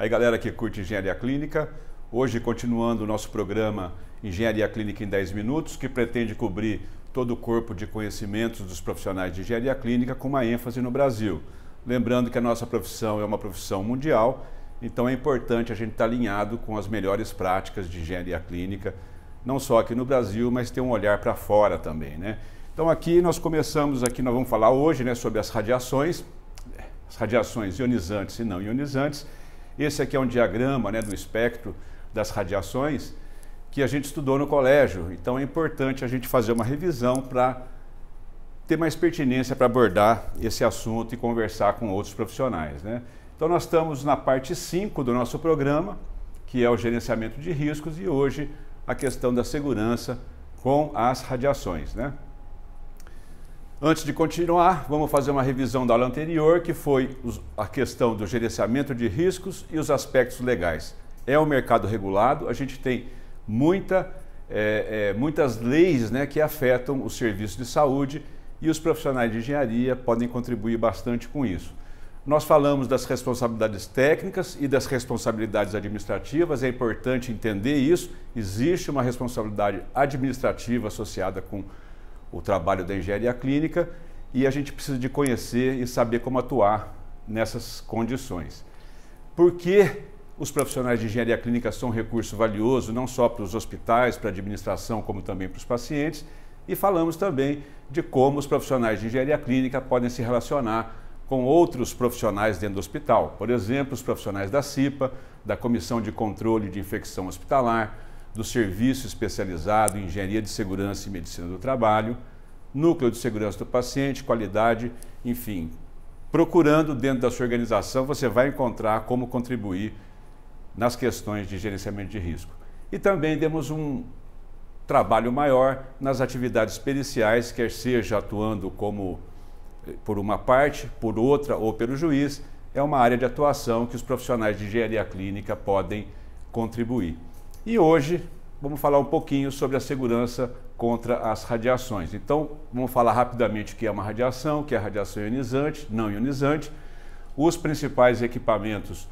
Aí galera que curte Engenharia Clínica, hoje continuando o nosso programa Engenharia Clínica em 10 minutos, que pretende cobrir todo o corpo de conhecimentos dos profissionais de engenharia clínica com uma ênfase no Brasil. Lembrando que a nossa profissão é uma profissão mundial, então é importante a gente estar alinhado com as melhores práticas de engenharia clínica, não só aqui no Brasil, mas ter um olhar para fora também, né? Então aqui nós começamos aqui, nós vamos falar hoje, né, sobre as radiações, as radiações ionizantes e não ionizantes, esse aqui é um diagrama né, do espectro das radiações que a gente estudou no colégio. Então é importante a gente fazer uma revisão para ter mais pertinência para abordar esse assunto e conversar com outros profissionais. Né? Então nós estamos na parte 5 do nosso programa, que é o gerenciamento de riscos, e hoje a questão da segurança com as radiações. Né? Antes de continuar, vamos fazer uma revisão da aula anterior, que foi a questão do gerenciamento de riscos e os aspectos legais. É um mercado regulado, a gente tem muita, é, é, muitas leis né, que afetam o serviço de saúde e os profissionais de engenharia podem contribuir bastante com isso. Nós falamos das responsabilidades técnicas e das responsabilidades administrativas, é importante entender isso. Existe uma responsabilidade administrativa associada com o trabalho da engenharia clínica e a gente precisa de conhecer e saber como atuar nessas condições. Por que os profissionais de engenharia clínica são um recurso valioso não só para os hospitais, para a administração, como também para os pacientes? E falamos também de como os profissionais de engenharia clínica podem se relacionar com outros profissionais dentro do hospital. Por exemplo, os profissionais da CIPA, da Comissão de Controle de Infecção Hospitalar, do Serviço Especializado em Engenharia de Segurança e Medicina do Trabalho, Núcleo de Segurança do Paciente, Qualidade, enfim. Procurando dentro da sua organização, você vai encontrar como contribuir nas questões de gerenciamento de risco. E também demos um trabalho maior nas atividades periciais, quer seja atuando como eh, por uma parte, por outra ou pelo juiz, é uma área de atuação que os profissionais de engenharia clínica podem contribuir. E hoje vamos falar um pouquinho sobre a segurança contra as radiações. Então, vamos falar rapidamente o que é uma radiação, o que é radiação ionizante, não ionizante, os principais equipamentos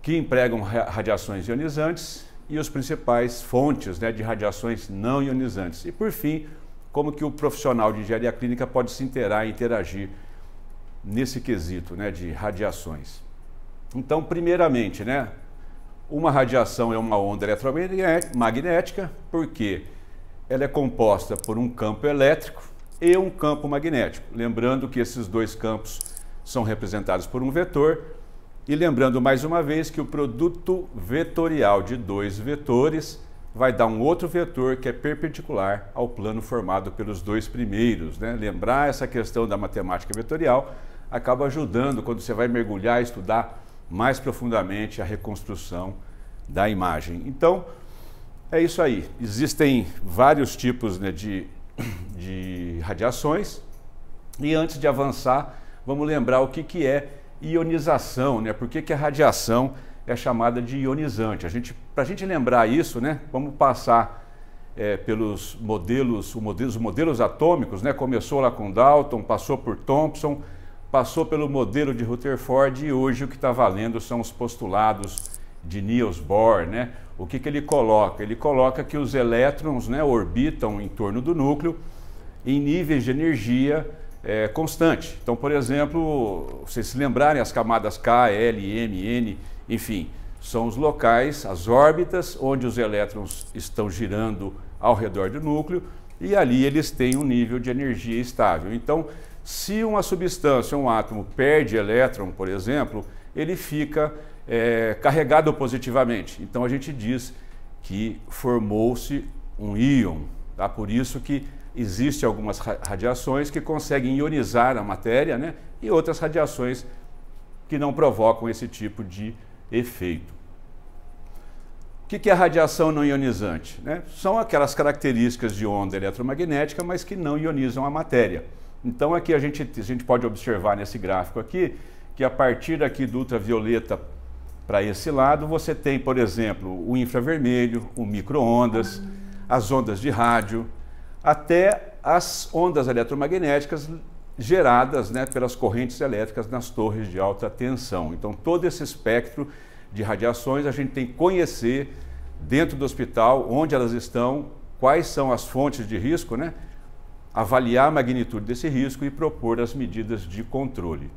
que empregam radiações ionizantes e os principais fontes né, de radiações não ionizantes. E, por fim, como que o profissional de engenharia clínica pode se interar e interagir nesse quesito né, de radiações. Então, primeiramente, né, uma radiação é uma onda eletromagnética, porque ela é composta por um campo elétrico e um campo magnético. Lembrando que esses dois campos são representados por um vetor. E lembrando mais uma vez que o produto vetorial de dois vetores vai dar um outro vetor que é perpendicular ao plano formado pelos dois primeiros. Né? Lembrar essa questão da matemática vetorial acaba ajudando quando você vai mergulhar, estudar mais profundamente a reconstrução da imagem. Então, é isso aí. Existem vários tipos né, de, de radiações. E antes de avançar, vamos lembrar o que, que é ionização, né? Por que, que a radiação é chamada de ionizante? A gente, Para a gente lembrar isso, né, vamos passar é, pelos modelos, modelos, os modelos atômicos, né? Começou lá com Dalton, passou por Thomson, passou pelo modelo de Rutherford e hoje o que está valendo são os postulados de Niels Bohr, né? O que, que ele coloca? Ele coloca que os elétrons né, orbitam em torno do núcleo em níveis de energia é, constante. Então, por exemplo, vocês se lembrarem as camadas K, L, M, N, enfim, são os locais, as órbitas onde os elétrons estão girando ao redor do núcleo e ali eles têm um nível de energia estável. Então, se uma substância, um átomo, perde elétron, por exemplo, ele fica é, carregado positivamente. Então a gente diz que formou-se um íon. Tá? Por isso que existem algumas radiações que conseguem ionizar a matéria né? e outras radiações que não provocam esse tipo de efeito. O que é radiação não ionizante? Né? São aquelas características de onda eletromagnética, mas que não ionizam a matéria. Então aqui a gente, a gente pode observar nesse gráfico aqui que a partir aqui do ultravioleta para esse lado, você tem, por exemplo, o infravermelho, o micro-ondas, as ondas de rádio, até as ondas eletromagnéticas geradas né, pelas correntes elétricas nas torres de alta tensão. Então, todo esse espectro de radiações, a gente tem que conhecer dentro do hospital onde elas estão, quais são as fontes de risco, né? Avaliar a magnitude desse risco e propor as medidas de controle.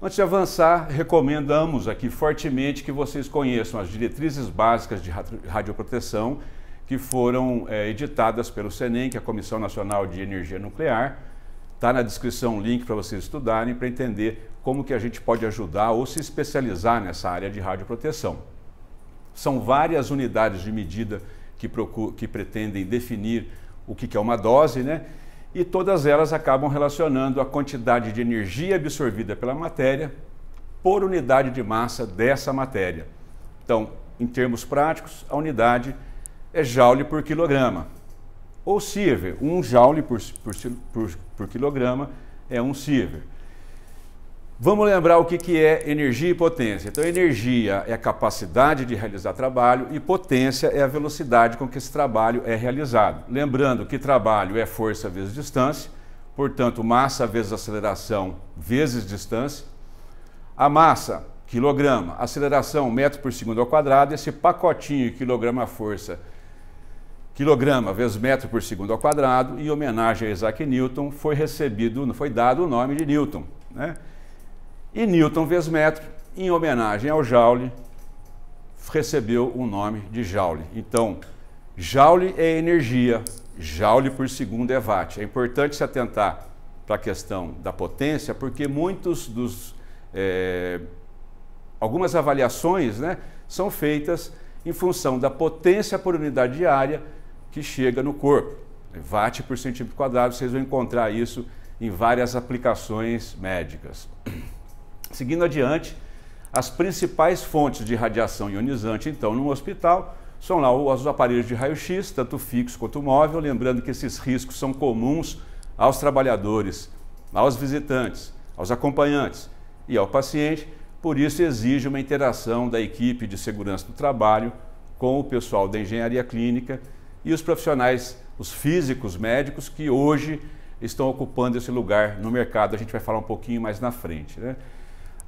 Antes de avançar, recomendamos aqui fortemente que vocês conheçam as diretrizes básicas de radioproteção que foram é, editadas pelo CENEM, que é a Comissão Nacional de Energia Nuclear. Está na descrição o link para vocês estudarem para entender como que a gente pode ajudar ou se especializar nessa área de radioproteção. São várias unidades de medida que, que pretendem definir o que, é uma dose, né? e todas elas acabam relacionando a quantidade de energia absorvida pela matéria por unidade de massa dessa matéria. Então, em termos práticos, a unidade é joule por quilograma. Ou sievert, um joule por, por, por, por quilograma é um sievert. Vamos lembrar o que, que é energia e potência. Então, energia é a capacidade de realizar trabalho e potência é a velocidade com que esse trabalho é realizado. Lembrando que trabalho é força vezes distância, portanto, massa vezes aceleração vezes distância. A massa, quilograma, aceleração, metro por segundo ao quadrado, esse pacotinho quilograma-força, quilograma vezes metro por segundo ao quadrado, em homenagem a Isaac Newton, foi recebido, foi dado o nome de Newton. Né? E Newton vezes metro, em homenagem ao Joule, recebeu o nome de Joule. Então, Joule é energia, Joule por segundo é watt. É importante se atentar para a questão da potência, porque muitos dos é, algumas avaliações né, são feitas em função da potência por unidade diária que chega no corpo. Watt por centímetro quadrado, vocês vão encontrar isso em várias aplicações médicas. Seguindo adiante, as principais fontes de radiação ionizante, então, no hospital, são lá os aparelhos de raio-x, tanto fixo quanto móvel, lembrando que esses riscos são comuns aos trabalhadores, aos visitantes, aos acompanhantes e ao paciente, por isso exige uma interação da equipe de segurança do trabalho com o pessoal da engenharia clínica e os profissionais, os físicos médicos que hoje estão ocupando esse lugar no mercado. A gente vai falar um pouquinho mais na frente. Né?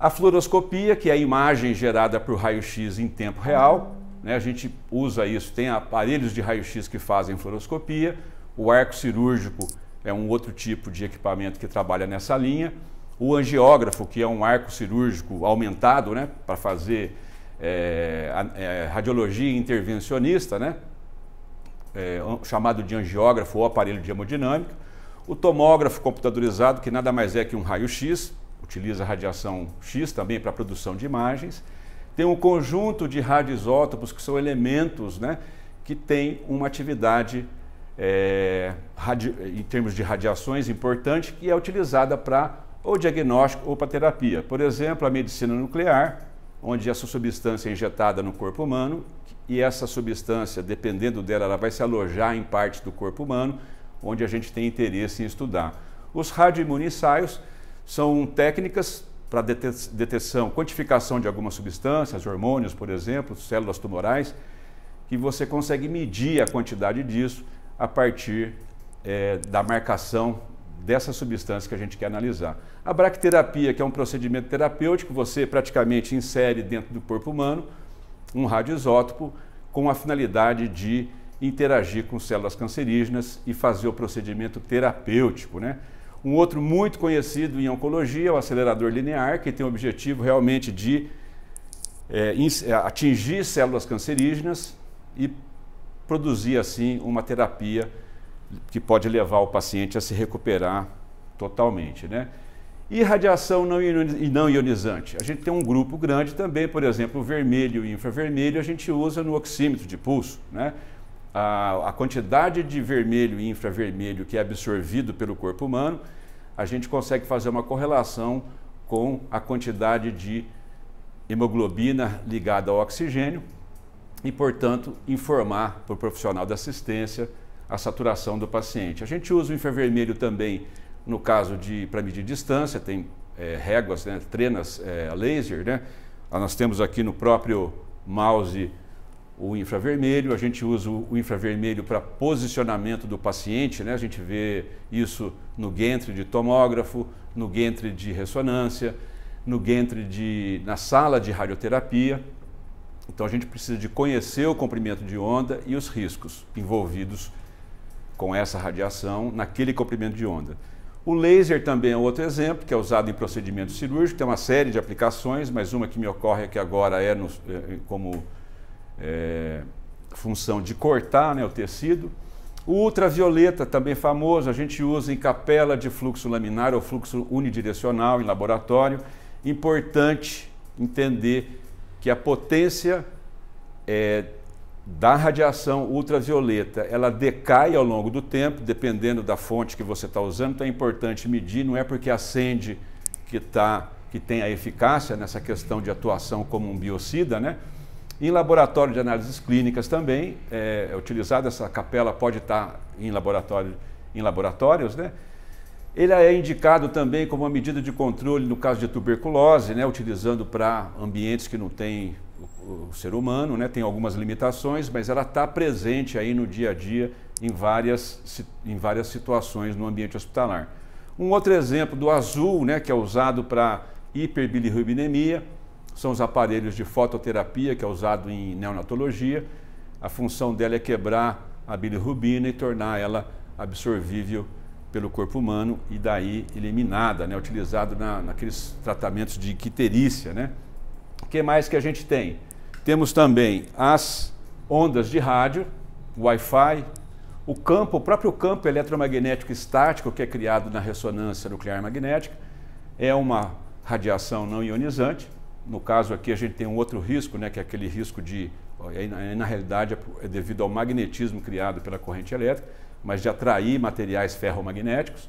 A fluoroscopia, que é a imagem gerada por raio-x em tempo real, né? a gente usa isso, tem aparelhos de raio-x que fazem fluoroscopia, o arco cirúrgico é um outro tipo de equipamento que trabalha nessa linha, o angiógrafo, que é um arco cirúrgico aumentado né? para fazer é, é, radiologia intervencionista, né? É, chamado de angiógrafo ou aparelho de hemodinâmica, o tomógrafo computadorizado, que nada mais é que um raio-x, utiliza radiação X também para produção de imagens. Tem um conjunto de radioisótopos que são elementos né, que têm uma atividade é, em termos de radiações importante que é utilizada para ou diagnóstico ou para terapia. Por exemplo, a medicina nuclear, onde essa substância é injetada no corpo humano e essa substância, dependendo dela, ela vai se alojar em partes do corpo humano, onde a gente tem interesse em estudar. Os radioimunissaios são técnicas para detecção, quantificação de algumas substâncias, hormônios, por exemplo, células tumorais, que você consegue medir a quantidade disso a partir é, da marcação dessa substância que a gente quer analisar. A bracterapia, que é um procedimento terapêutico, você praticamente insere dentro do corpo humano um radioisótopo com a finalidade de interagir com células cancerígenas e fazer o procedimento terapêutico, né? Um outro muito conhecido em oncologia é o acelerador linear, que tem o objetivo realmente de é, é, atingir células cancerígenas e produzir assim uma terapia que pode levar o paciente a se recuperar totalmente, né? E radiação não ionizante. A gente tem um grupo grande também, por exemplo, o vermelho e infravermelho a gente usa no oxímetro de pulso, né? A, a quantidade de vermelho e infravermelho que é absorvido pelo corpo humano, a gente consegue fazer uma correlação com a quantidade de hemoglobina ligada ao oxigênio e, portanto, informar para o profissional da assistência a saturação do paciente. A gente usa o infravermelho também no caso de para medir distância, tem é, réguas, né, trenas é, laser, né? Nós temos aqui no próprio mouse o infravermelho, a gente usa o infravermelho para posicionamento do paciente, né? a gente vê isso no gantry de tomógrafo, no gantry de ressonância, no gantry de, na sala de radioterapia. Então a gente precisa de conhecer o comprimento de onda e os riscos envolvidos com essa radiação naquele comprimento de onda. O laser também é outro exemplo, que é usado em procedimentos cirúrgicos, tem uma série de aplicações, mas uma que me ocorre aqui agora é no, é, como é, função de cortar né, o tecido. O ultravioleta, também famoso, a gente usa em capela de fluxo laminar ou fluxo unidirecional em laboratório. Importante entender que a potência é, da radiação ultravioleta, ela decai ao longo do tempo, dependendo da fonte que você está usando, então é importante medir, não é porque acende que, tá, que tem a eficácia nessa questão de atuação como um biocida, né? Em laboratório de análises clínicas também é, é utilizada, essa capela pode estar em, laboratório, em laboratórios, né? Ele é indicado também como uma medida de controle no caso de tuberculose, né, utilizando para ambientes que não têm o, ser humano, né, tem algumas limitações, mas ela está presente aí no dia a dia em várias, em várias situações no ambiente hospitalar. Um outro exemplo do azul, né, que é usado para hiperbilirrubinemia, são os aparelhos de fototerapia, que é usado em neonatologia. A função dela é quebrar a bilirrubina e tornar ela absorvível pelo corpo humano e daí eliminada, né, utilizado na, naqueles tratamentos de quiterícia. Né? O que mais que a gente tem? Temos também as ondas de rádio, Wi-Fi, o campo, o próprio campo eletromagnético estático que é criado na ressonância nuclear magnética, é uma radiação não ionizante. No caso aqui a gente tem um outro risco, né, que é aquele risco de, na realidade é devido ao magnetismo criado pela corrente elétrica, mas de atrair materiais ferromagnéticos.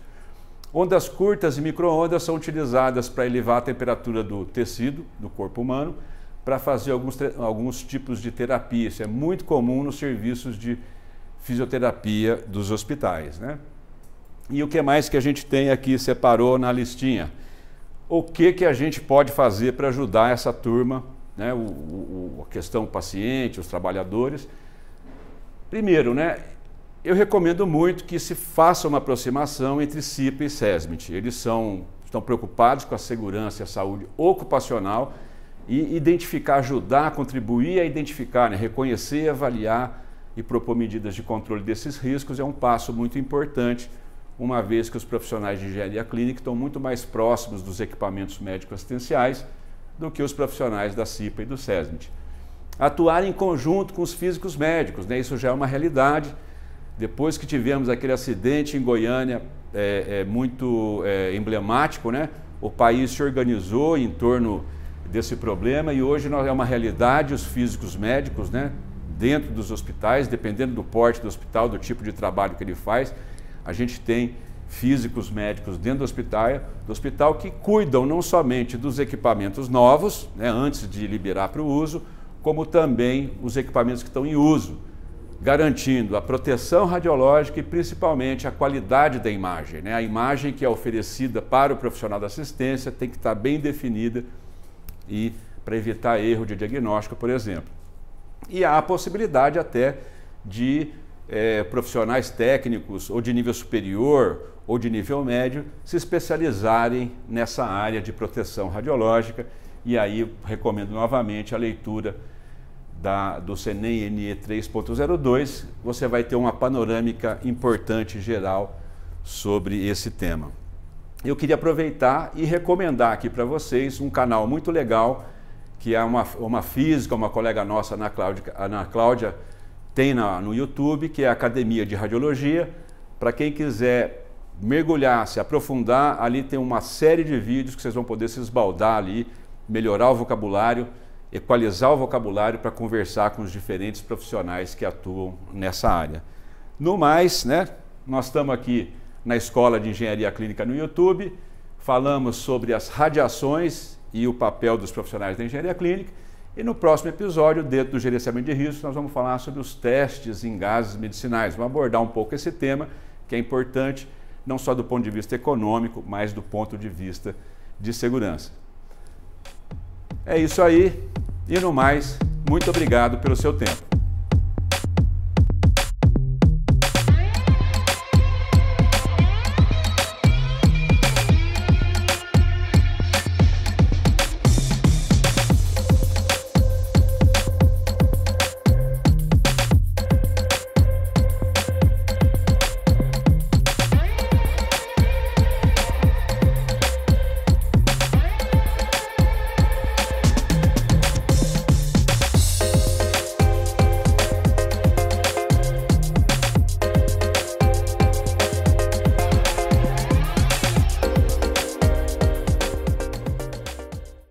Ondas curtas e microondas são utilizadas para elevar a temperatura do tecido do corpo humano para fazer alguns, alguns tipos de terapia. Isso é muito comum nos serviços de fisioterapia dos hospitais. Né? E o que mais que a gente tem aqui separou na listinha? O que, que a gente pode fazer para ajudar essa turma, né? o, o, a questão paciente, os trabalhadores? Primeiro, né? eu recomendo muito que se faça uma aproximação entre CIPA e SESMIT. Eles são, estão preocupados com a segurança e a saúde ocupacional e identificar, ajudar, contribuir a identificar, né, reconhecer, avaliar e propor medidas de controle desses riscos é um passo muito importante, uma vez que os profissionais de engenharia clínica estão muito mais próximos dos equipamentos médicos assistenciais do que os profissionais da CIPA e do SESMIT. Atuar em conjunto com os físicos médicos, né, isso já é uma realidade. Depois que tivemos aquele acidente em Goiânia, é, é muito é, emblemático, né, o país se organizou em torno desse problema e hoje é uma realidade os físicos médicos, né, dentro dos hospitais, dependendo do porte do hospital, do tipo de trabalho que ele faz, a gente tem físicos médicos dentro do hospital, do hospital que cuidam não somente dos equipamentos novos, né, antes de liberar para o uso, como também os equipamentos que estão em uso, garantindo a proteção radiológica e principalmente a qualidade da imagem. Né? A imagem que é oferecida para o profissional da assistência tem que estar bem definida e para evitar erro de diagnóstico, por exemplo. E há a possibilidade até de é, profissionais técnicos ou de nível superior ou de nível médio se especializarem nessa área de proteção radiológica. E aí recomendo novamente a leitura da, do CNEM NE 3.02, você vai ter uma panorâmica importante geral sobre esse tema. Eu queria aproveitar e recomendar aqui para vocês um canal muito legal, que é uma, uma física, uma colega nossa, Ana Cláudia, Ana Cláudia tem na, no YouTube, que é a Academia de Radiologia. Para quem quiser mergulhar, se aprofundar, ali tem uma série de vídeos que vocês vão poder se esbaldar ali, melhorar o vocabulário, equalizar o vocabulário para conversar com os diferentes profissionais que atuam nessa área. No mais, né, nós estamos aqui na Escola de Engenharia Clínica no YouTube. Falamos sobre as radiações e o papel dos profissionais da engenharia clínica. E no próximo episódio, dentro do gerenciamento de riscos, nós vamos falar sobre os testes em gases medicinais. Vamos abordar um pouco esse tema, que é importante, não só do ponto de vista econômico, mas do ponto de vista de segurança. É isso aí. E no mais, muito obrigado pelo seu tempo.